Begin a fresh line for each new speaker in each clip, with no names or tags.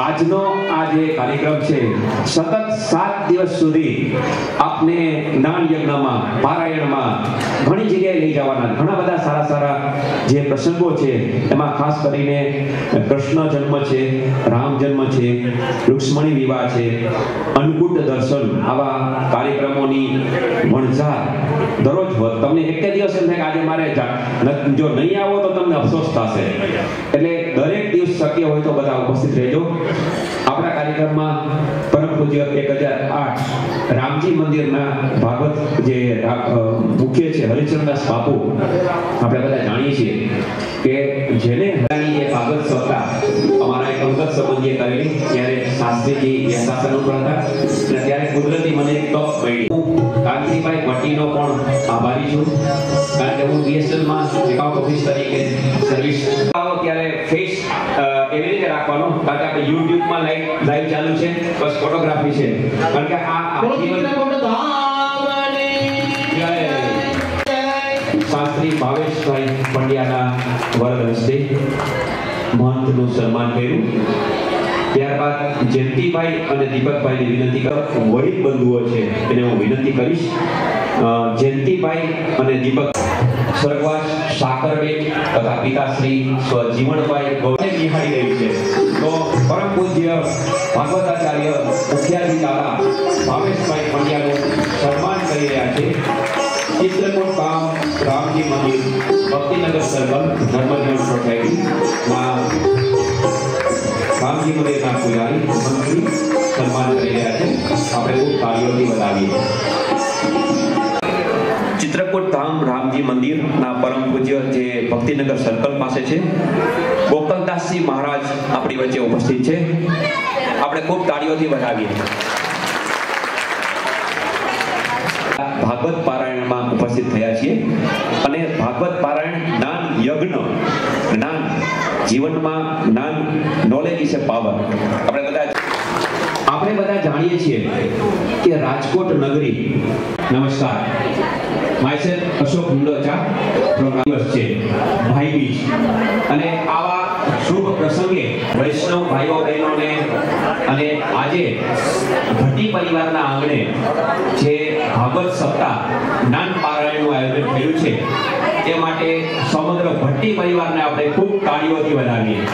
આજનો આ જે કાર્યક્રમ છે, સતત સાત દિવસ સુધી આપને જ્ઞાન યજ્ઞમાં, પારાયણમાં ઘણી જગ્યાએ લઈ જવાના, ઘણા બધા સારા સારા જે પ્રસંગો છે, એમાં ખાસ કરીને કૃષ્ણ જન્મ છે, રામ જન્મ છે, રુક્ષ્મણી વિવાહ છે અન્નકૂટ દર્શન, આવા કાર્યક્રમોની વણઝાર દરરોજ તમને એક દિવસ એમ થાય કે આજે મારે જા- નહીં આવો તો તમને અફસોસ થશે. એટલે દરેક દિવસ શક્ય હોય તો બધા ઉપસ્થિત રહેજો. આપણા કાર્યક્રમમાં પરમ પૂજ્ય એક હજાર આઠ રામજી મંદિરના ભાગવત જે મુખ્ય છે, હરિચરણદાસ બાપુ, આપણે બધા જાણીએ છીએ કે જેને હરાની એ ભાગવત સત્તા અમારા એક અંગત સંબંધીએ કરેલી, ત્યારે શાસ્ત્રીજી યશાસન ઉપર હતા ત્યારે કુદરતી મને એક તક મળી. કાંતિભાઈ ભટ્ટીનો પણ આભારી છું. કારણ કે હું BSNL માં એકાઉન્ટ ઓફિસ તરીકે સર્વિસ ત્યારે ફેસ એવી રીતે રાખવાનો. કારણ કે આપણે YouTube માં લાઈવ લાઈવ ચાલુ છે બસ ફોટોગ્રાફી છે. કારણ કે આ શાસ્ત્રી ભાવેશભાઈ પંડ્યાના વરદ હસ્તે મહંતનું સન્માન કર્યું. ત્યારબાદ જયંતિભાઈ અને દીપકભાઈની વિનંતી કરો વડીલ બંધુઓ છે, એને હું વિનંતી કરીશ. જયંતિભાઈ અને દીપક સ્વર્ગવાસ સાકરબેન તથા પિતાશ્રી સ્વ જીવણભાઈ ગૌરવ નિહાળી રહી છે. તો પરમ પૂજ્ય ભાગવતાચાર્ય મુખ્યાધિકારા ભાવેશભાઈ પંડ્યાનું સન્માન કરી રહ્યા છે. ચિત્રકૂટ ગામ રામજી મંદિર, ભક્તિનગર સર્કલ ધર્મજીવન સોસાયટી માં રામજી મંદિરના પૂજારી મંત્રી સન્માન કરી રહ્યા છે. આપણે ખૂબ તાળીઓથી વધાવીએ ચિત્રકૂટ ધામ રામજી મંદિરના પરમ પૂજ્ય જે ભક્તિનગર સર્કલ પાસે છે, ગોકલદાસજી મહારાજ આપણી વચ્ચે ઉપસ્થિત છે. આપણે ખૂબ તાળીઓથી વધાવીએ. ભાગવત પારાયણમાં ઉપસ્થિત થયા છીએ અને ભાગવત પારાયણ જ્ઞાન યજ્ઞ જીવનમાં જ્ઞાન નોલેજ ઇઝ અ પાવર આપણે બધા આપણે બધા જાણીએ છીએ કે રાજકોટ નગરી નમસ્કાર. માયસેલ્ફ અશોક મુંડોચા દિવસ છે, ભાઈ બીજ. અને આવા શુભ પ્રસંગે વૈષ્ણવ ભાઈઓ બહેનોને અને આજે ભટ્ટી પરિવારના આંગણે જે ભાગવત સપ્તાહ જ્ઞાન પારાયણનું આયોજન થયું છે તે માટે સમગ્ર ભટ્ટી પરિવારને આપણે ખૂબ તાળીઓથી વધાવીએ.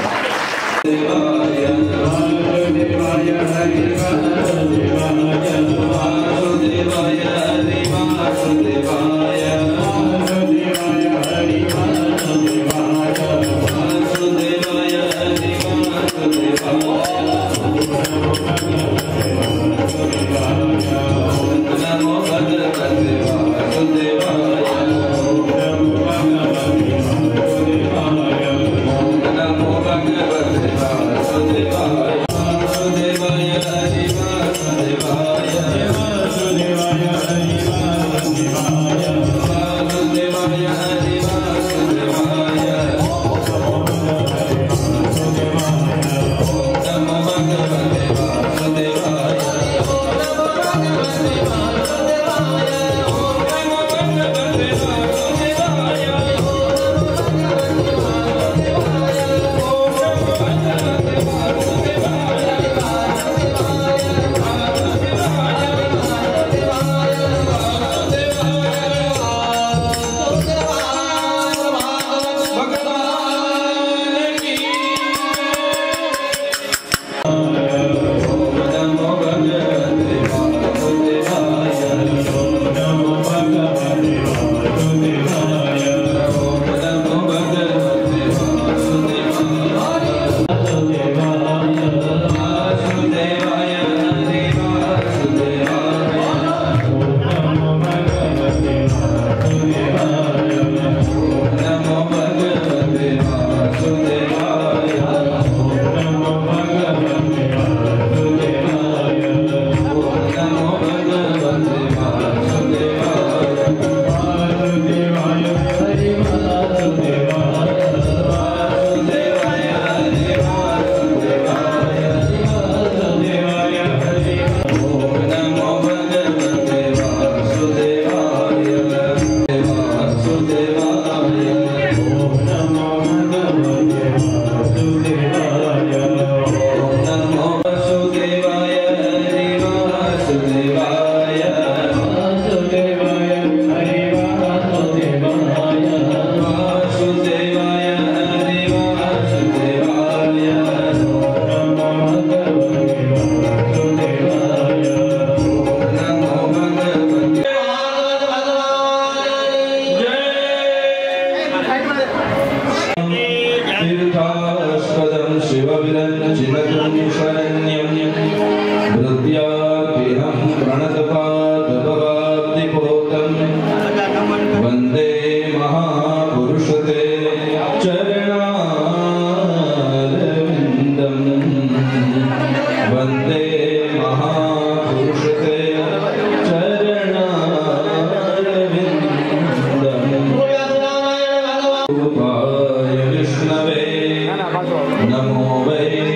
शिवविरञ्चितपुरुषन् همه ما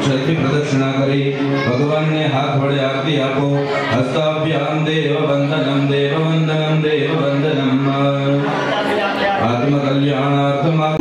શક્તિ પ્રદર્શના કરી. ભગવાનને હાથ વડે આરતી આપો. હસ્તાભ્યામ દેવ વંદનમ દેવ વંદનમ દેવ વંદનમ. આત્મકલ્યાણાર્થમાં